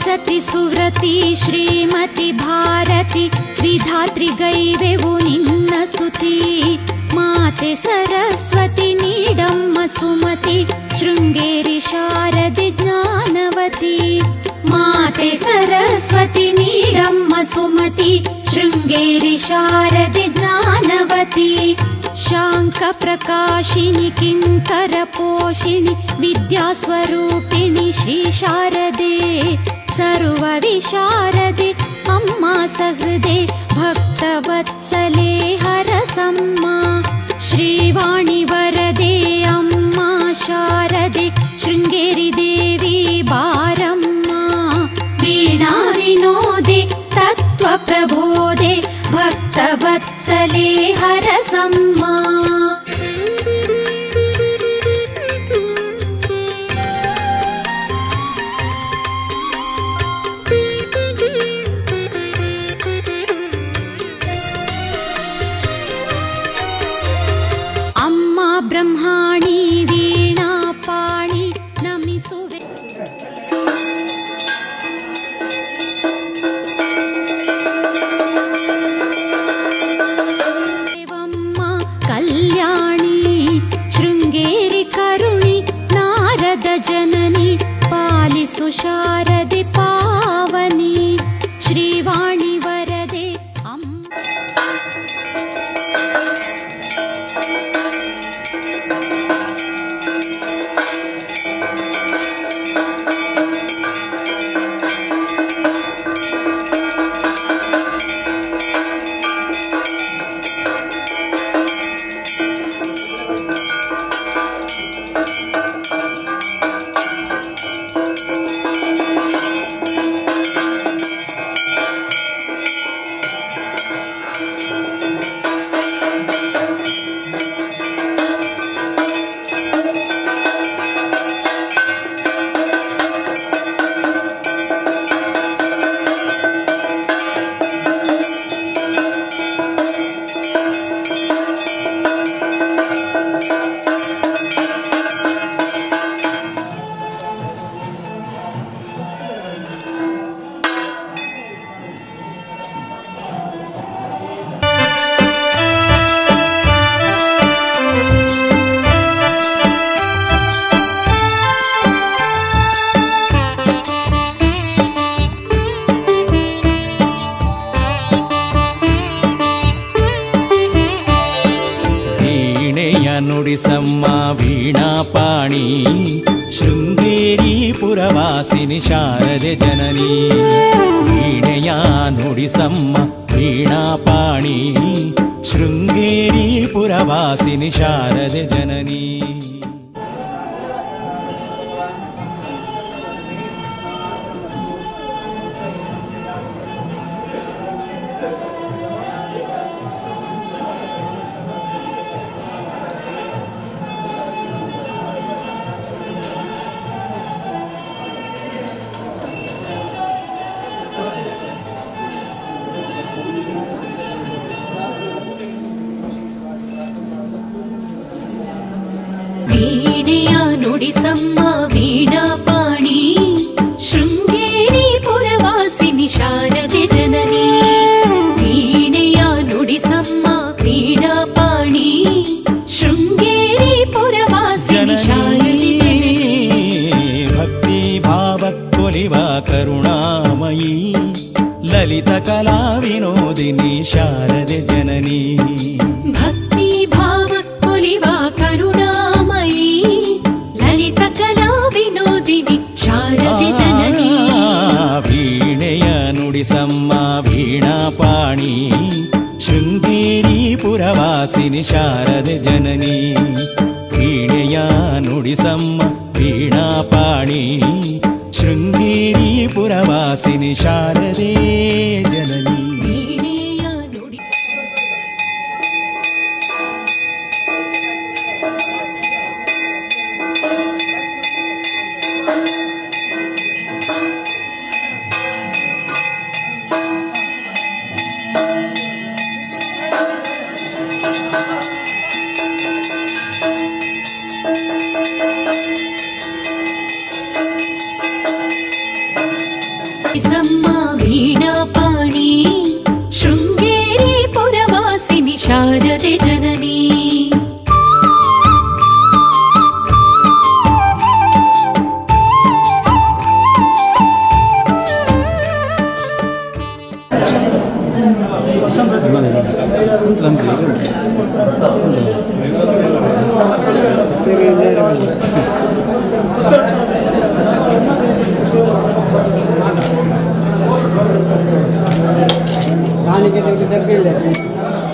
विधिसति सुव्रति श्रीमति भारति। निन्न स्तुति। माते सरस्वति नीडम्म सुमति। शृङ्गेरि शारदि ज्ञानवती। माते सरस्वति नीडम्म सुमति। शृङ्गेरि शारदि ज्ञानवती। शाङ्कप्रकाशिनि किङ्करपोषिणि विद्यास्वरूपिणि श्रीशारदे सर्वविशारदे अम्मा सहृदे भक्तवत्सले हरसम्मा। श्रीवाणि वरदे अम्मा शारदे शृङ्गेरि देवी बारम्मा। वीणा विनोदे तत्त्वप्रबोधे भक्तवत्सले हरसम्मा ब्रह्माणि वीणा पाणि नमिसुवे देवम्मा कल्याणी शृङ्गेरि करुणि नारद जननि पालिसु शारदि पावनि श्रीवाणि वरदे अम्मा नुडिसम्मा वीणापाणी शृङ्गेरी पुरवासिनि शारदे जननी वीणया नुडिसम्मा वीणापाणी शृङ्गेरी पुरवासिनि शारदे जननी ीडापाणि शृङ्गेरि पुरवासि निशारदे जननी। शृङ्गेरीपुरवास जनशाली भक्तिभाव करुणामयी ललितकला विनोदिनी शारदे जननी। नि शारद जननी क्रीडयानुडिसं क्रीडापाणि शृङ्गेरीपुरवासिनि शारदे किधर गिर